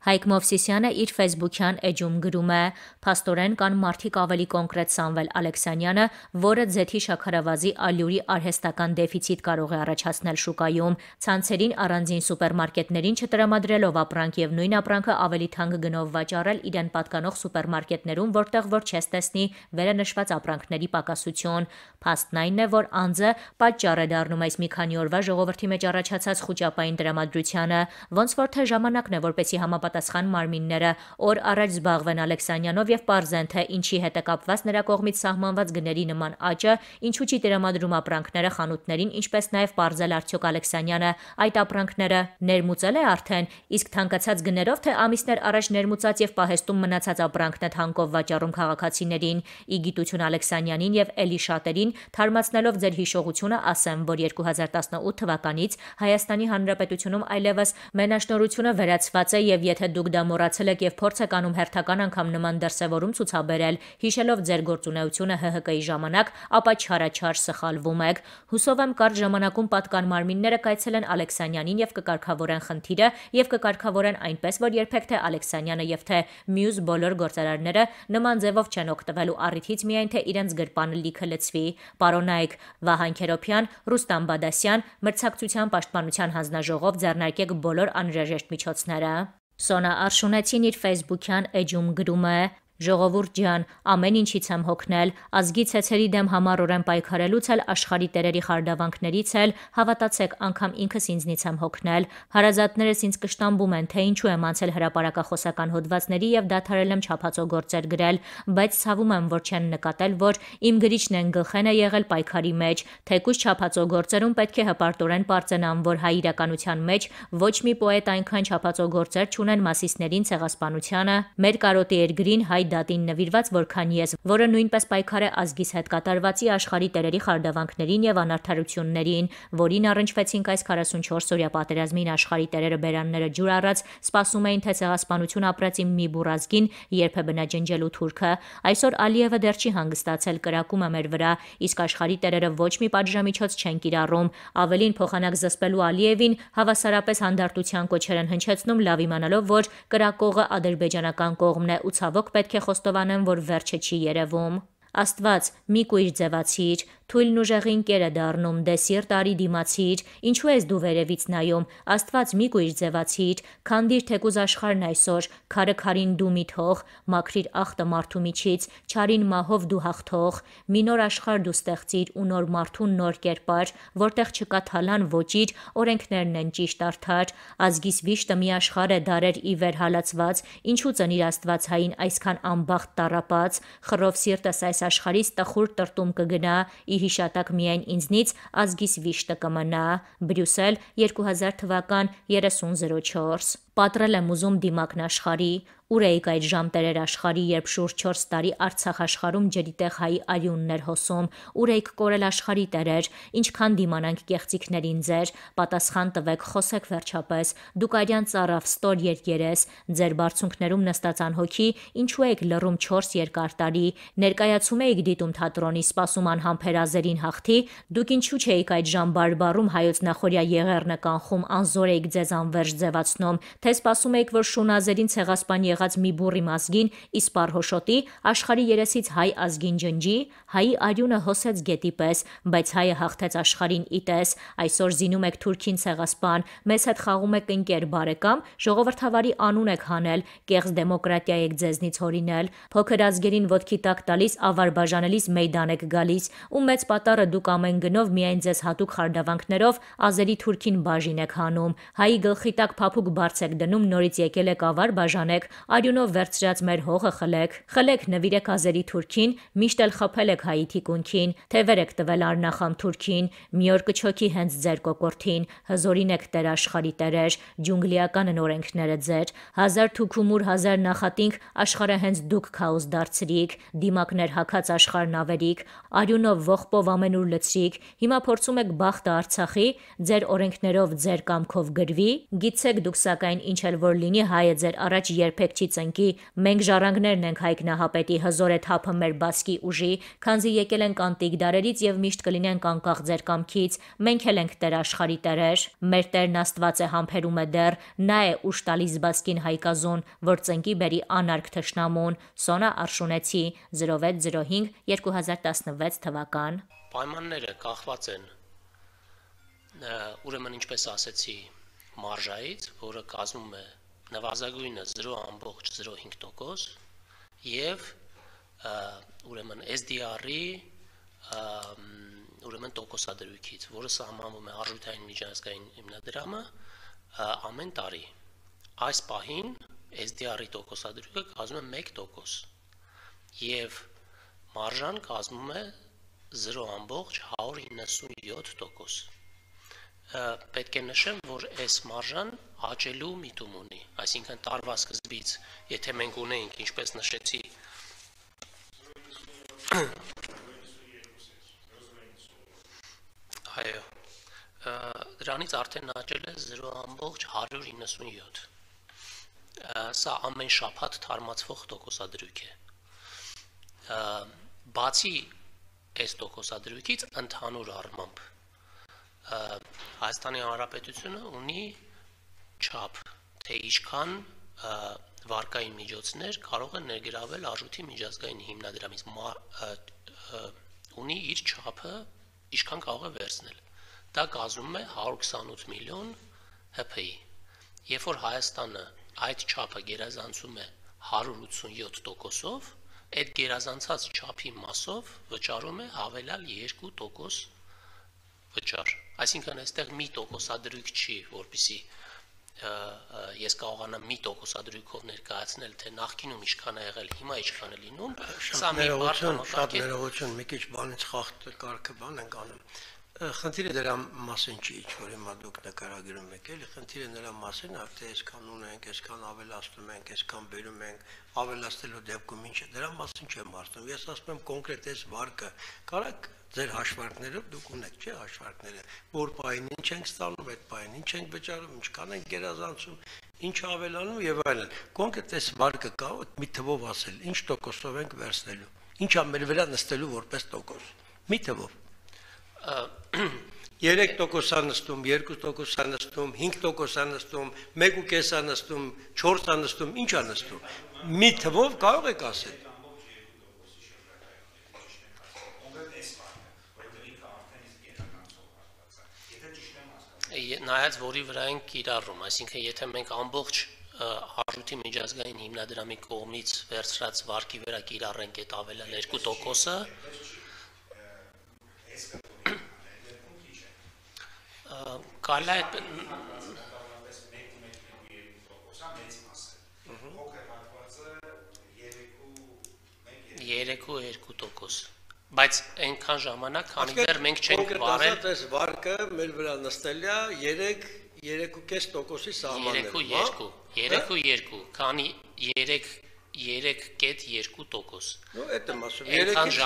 Հայկ Մովսիսյանը իր Facebook-յան էջում գրում է. «Փաստորեն կան մարդիկ ավելի կոնկրետ Սամվել Ալեքսանյանը, որը ձեթի շաքարավազի ալյուրի արհեստական դեֆիցիտ կարող է առաջացնել շուկայում, ցանցերին առանձին սուպերմարկետներին չտրամադրելով ապրանք եւ նույն ապրանքը ավելի թանկ գնով վաճառել իրեն պատկանող սուպերմարկետներում, որտեղ որ չես տեսնի վերանշված ապրանքների պակասություն։ Փաստն այն է, որ անձը պատճառ է դառնում այս մի քանի օրվա ժողովրդի մեջ առաջացած խոճապային դրամատրությանը, ոնց որ թե ժամանակն է, որպեսի համապատասխան մարմինները օր առաջ զբաղվեն Ալեքսանյանով եւ parzեն թե ինչի հետ է կապված նրա կողմից սահմանված գների նման աճը, ինչու չի տրամադրում ապրանքները խանութներին, ինչպես նաեւ parzել արդյոք Ալեքսանյանը այդ ապրանքները ներմուծել է արդեն, իսկ թանկացած գներով թե ամիսներ առաջ ներմուծած եւ պահեստում մնացած ապրանքն է թանկով վաճառում քաղաքացիներին։ Ի գիտություն Ալեքսանյանին եւ էլի շատերին թարմացնելով ձեր հիշողությունը ասեմ, որ 2018 թվականից Հայաստանի Հանրապետությունում այլևս մենաշնորությունը վերացված է եւ եթե դուք դա մոռացել եք եւ փորձ եք անում հերթական անգամ նման դրսեւորում ցուցաբերել, հիշելով ձեր գործունեությունը ՀՀԿ-ի ժամանակ, ապա չարաչար սխալվում եք։ Հուսով եմ կարճ ժամանակում պատկան մարմինները կայցելեն Ալեքսանյանին եւ կկարգավորեն խնդիրը եւ կկարգավորեն այնպես, որ երբեք թե Ալեքսանյանը եւ թե մյուս բոլոր գործարարները նման ձևով չեն օգտվելու առիթից միայն թե իրենց գրպանը լիքը լցվի։ Պարոնայք Վահան Քերոփյան, Ռուստամ Բադասյան, մրցակցության պաշտպանության հանձնաժողով ձեռնարկեք բոլոր անհրաժեշտ միջոցները։ Սոնա Արշունեցին իր Facebook-յան էջում գրում է. Ժողովուրդ ջան, ամեն ինչից եմ հոգնել, ազգի ցեցերի դեմ համառորեն պայքարելուց էլ աշխարի տերերի խարդավանքներից էլ, հավատացեք, անգամ ինքս ինձնից եմ հոգնել։ Հարազատներս ինձ կշտամբում են, թե ինչու եմ անցել հրաապարակախոսական հոդվածների եւ դադարել եմ չափածո գործեր գրել, բայց ցավում եմ, որ չեն նկատել, որ իմ գրիչն են գլխեն է եղել պայքարի մեջ, թեկուզ չափածո գործերում պետք է հպարտորեն པարծենամ, որ հայ իրականության մեջ ոչ մի պոետ այնքան չափածո գործեր չունեն մասիսներին ցեղասպանությանը, մեր կարոտի երկրին հայ դատին նվիրված, որքան ես, որը նույնպես պայքար է ազգիս հետ կատարվածի աշխարհի տերերի խարդավանքներին եւ անարդարություններին, որին առնչվեցինք այս 44 օրյա պատերազմին աշխարհի տերերը բերանները ջուր առած, սպասում էին թե ցեղասպանություն ապրած իմ մի բուրազգին երբ է բնաջնջելու թուրքը։ Այսօր Ալիևը դեռ չի հանգստացել կրակում է մեր վրա, իսկ աշխարհի տերերը ոչ մի պատժամիջոց չեն կիրառում։ Ավելին փոխանակ զսպելու Ալիևին հավասարապես հանդարտության կոչեր են հնչեցնում լավ իմանալով, որ կրակողը ադրբեջանական կողմն է ու ցավոք պետք է է խոստովանեմ, որ վերջը չի երևում։ Աստված, մի կույր ձևացիր, Թույլն ուժեղին կեր է դառնում, դե սիրտ արի դիմացիր, ինչու ես դու վերևից նայում, Աստված մի կույր ձևացիր, քանդիր թեկուզ աշխարհն այսօր, քարը քարին դու մի թող, մաքրիր ախտը մարդու միջից, չարին մահով դու հաղթող, մի նոր աշխարհ դու ստեղծիր ու նոր մարդուն նոր կերպար, որտեղ չկա թալան ոչիր, օրենքներն են ճիշտ արդար, ազգիս վիշտը մի աշխարհ է դարեր ի վեր հալածված, ինչու ծնիր Աստված հային այսքան անբախտ տարապած, խռով սիրտս այս աշխարհից տխուր տրտում կգնա, ի հիշատակ միայն ինձնից ազգիս վիշտը կմնա։ Բրյուսել 2000 թվական 3004 Պատրել եմ ուզում դիմակն աշխարի, ուր էիք այդ ժամտերեր աշխարի, երբ շուրջ 4 տարի Արցախ աշխարում ջրի տեղ հայի արյունն էր հոսում, ուր էիք կորել աշխարի տերեր, ինչքան դիմանանք կեղծիքներին ձեր, պատասխան տվեք, խոսեք վերջապես, դուք արյան ծառավ ստոր երկերես, ձեր բարձունքներում նստած անհոգի, ինչու եք լռում 4 երկար տարի, ներկայացում էիք դիտում թատրոնի, սպասում անհամբերազերին հաղթի, դուք ինչու չէիք այդ ժամ բարբարում հայոց նախորյա եղերնը կանխում, անզոր էիք ձեզ անverջ ձևացնում, թե սպասում էիք, որ շունազերին ցեղասպան եղած մի բուրի մազգին իսպար հոշոտի, աշխարի երեսից հայ ազգին ջնջի, հայի արյունը հոսեց գետի պես, բայց հայը հաղթեց աշխարին իտես, այսօր զինում եք թուրքին ցեղասպան, մեզ հետ խաղում եք ընկեր բարեկամ, ժողովրդավարի անուն եք հանել, կեղծ դեմոկրատիա եք ձեզնից հորինել, փոքր ազգերին ոդքի տակ տալիս ավար բաժանելիս մեյդան եք գալիս, ու մեծ պատարը դուք ամեն գնով միայն ձեզ հատուկ խարդավանքներով ազերի թուրքին բաժին եք հանում, հայի գլխի տակ փափուկ բարձ եք դնում, նորից եկել եք ավար բաժանեք, արյունով վերցրած մեր հողը խլեք, խլեք նվիրեք ազերի թուրքին, միշտ էլ խփել եք հայի թիկունքին, թևեր եք տվել արնախամ թուրքին, մի օր կչոքի հենց ձեր կոկորթին, հզորին եք տեր աշխարի տերեր, ջունգլիական օրենքները ձեր, հազար թուքումուր հազար նախատինք աշխարհը հենց դուք քաոս դարձրիք, դիմակներ հակած աշխարհն ավերիք, արյունով ողբով ամենուր լցրիք, հիմա փորձում եք բախտը Արցախի, ձեր օրենքներով ձեր կամքով գրվի, գիցեք դուք սակայն այն ինչ էլ որ լինի հայը ձեր առաջ երբեք չի ծնկի։ Մենք ժառանգներն ենք Հայկ Նահապետի հզոր է թափը մեր բասկի ուժի, քանզի եկել ենք անտիկ դարերից եւ միշտ կլինենք անկախ ձեր կամքից։ Մենք էլ ենք Տեր աշխարի տերեր։ Մեր Տերն Աստված է համբերում է դեռ, նա է ուշ տալիս բասկին հայկազուն, որ ծնկի բերի անարգ թշնամուն։ Սոնա Արշունեցի 0605 2016 թվական։ Պայմանները կախված են ուրեմն ինչպես ասեցի մարժայից, որը կազմում է նվազագույնը 0.05% եւ ուրեմն SDR-ի ուրեմն տոկոսադրույքից, որը սահմանվում է արժութային միջազգային հիմնադրամը ամեն տարի։ Այս պահին SDR-ի տոկոսադրույքը կազմում է 1% եւ մարժան կազմում է 0.197% պետք է նշեմ, որ այս մարժան աճելու միտում ունի, այսինքն տարվա սկզբից, եթե մենք ունեինք, ինչպես նշեցի, այո, դրանից արդեն աճել է 0.197 սա ամեն շաբաթ թարմացվող տոկոսադրույք է բացի այս տոկոսադրույքից ընդհանուր առմամբ Հայաստանի Հանրապետությունը ունի չափ, թե ինչքան վարկային միջոցներ կարող է ներգրավել արժույթի միջազգային հիմնադրամից ունի իր չափը, ինչքան կարող է վերցնել։ Դա կազմում է 128 միլիոն ՀՓ-ի։ Երբ որ Հայաստանը այդ չափը գերազանցում է 187%-ով, այդ գերազանցած չափի մասով վճարում է հավելյալ 2% վճար։ Այսինքն այստեղ մի տոկոսադրույք չի, որբիսի ես կարողանամ մի տոկոսադրույքով ներկայացնել, թե նախկինում ինչքան է եղել, հիմա ինչքան է լինում, սա մի բարձր շատ ներողություն, մի քիչ բանից խախտ կարգը բան ենք անում։ Խնդիրը դրա մասին չի, ինչ որ հիմա դուք նկարագրում եք, էլի խնդիրը նրա մասին թե այսքան ունենք, այսքան ավելացնում ենք, այսքան բերում ենք, ավելացնելու դեպքում ինչ է, դրա մասին չեմ ասում։ Ես ասում եմ կոնկրետ այս վարկը, կարակ ձեր հաշվարկներով դուք ունեք, չէ, հաշվարկները, որ պայն ինչ ենք ստանում, այդ պայն ինչ ենք վճարում, ինչքան ենք գերազանցում, ինչ ավելանում եւ այլն։ Կոնկրետ այս վարկը կա մի թվով ասել, ինչ տոկոսով ենք վերցնելու։ Ինչա մեր վրա նստելու որպես տոկոս։ Մի թվով։ 3%-ա նստում, 2%-ա նստում, 5%-ա նստում, 1.5-ա նստում, 4-ա նստում, ինչա նստում։ Մի թվով կարող եք ասել։ նայած որի վրա են կիրառում, այսինքն եթե մենք ամբողջ արժույթի միջազգային հիմնադրամի կողմից վերցրած վարկի վրա կիրառենք այդ ավելան 2%-ը, կարելի է այդ 3-2%։ Բայց այնքան ժամանակ, քանի դեռ մենք չենք վարել։ Այս վարկը մեր վրա նստել է 3 3.5%-ի սահմաններում, հա։ 3.2, 3.2, քանի 3 3.2%։ Նու այդ եմ ասում, 3-ից